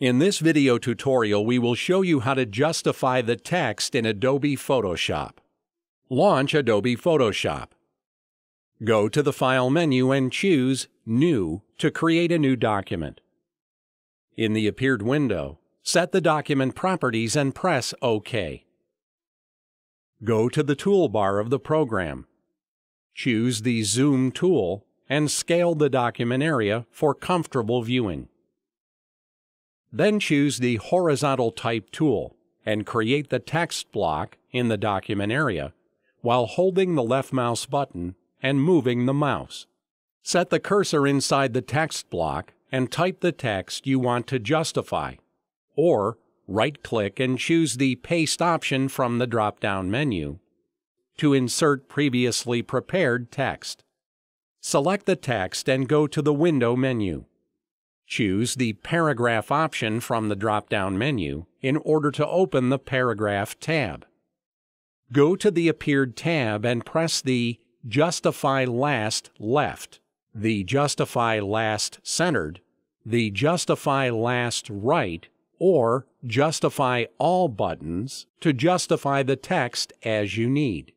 In this video tutorial, we will show you how to justify the text in Adobe Photoshop. Launch Adobe Photoshop. Go to the File menu and choose New to create a new document. In the appeared window, set the document properties and press OK. Go to the toolbar of the program. Choose the Zoom tool and scale the document area for comfortable viewing. Then choose the Horizontal Type tool and create the text block in the document area while holding the left mouse button and moving the mouse. Set the cursor inside the text block and type the text you want to justify, or right-click and choose the Paste option from the drop-down menu to insert previously prepared text. Select the text and go to the Window menu. Choose the Paragraph option from the drop-down menu in order to open the Paragraph tab. Go to the Appeared tab and press the Justify Last left, the Justify Last centered, the Justify Last right, or Justify All buttons to justify the text as you need.